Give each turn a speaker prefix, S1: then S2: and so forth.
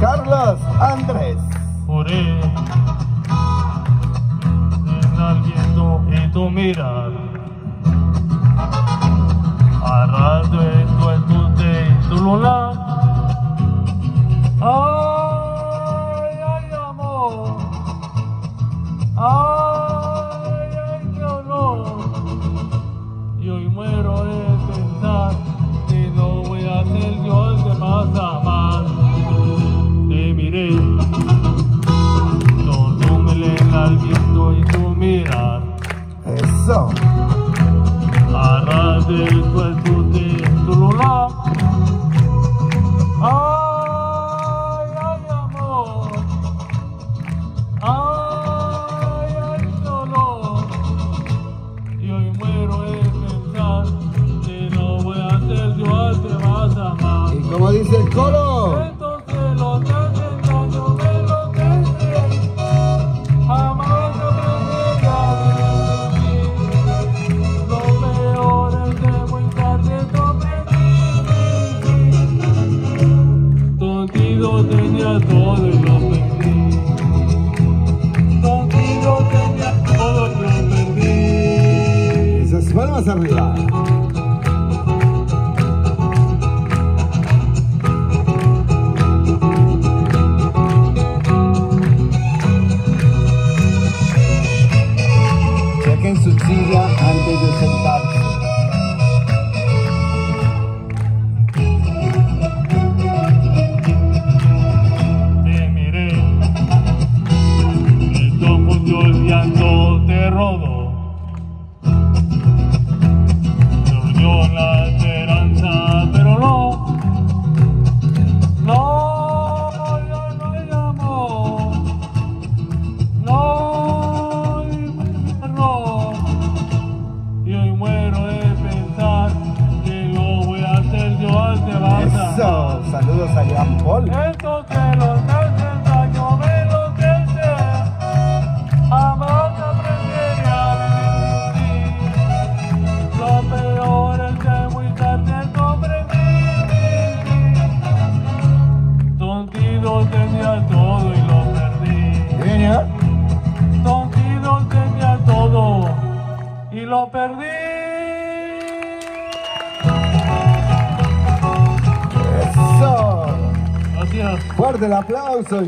S1: Carlos Andrés.
S2: Juré estar viendo y tu mirar. Arrastro esto es tu te tu lunar. Ay, ay, amor. Ay, ay, qué honor. Y hoy muero de pensar que no voy a ser yo el que más. Tu escute tu lunar. Ay, ay, amor. Ay, ay, dolor. Y hoy muero de pensar que no voy a ser yo al que vas a amar.
S1: Y como dice el coro. Palmas arriba. Chequen su silla antes de sentarse.
S2: Te miré, yo el llanto te rodó.
S1: Paul.
S2: Esto que los hacen daño me lo que sea, jamás aprenderé a vivir sin ti. Lo peor es que muy tarde comprendí. Contigo tenía todo y lo perdí.
S1: ¿eh?
S2: Contigo tenía todo y lo perdí.
S1: Fuerte el aplauso.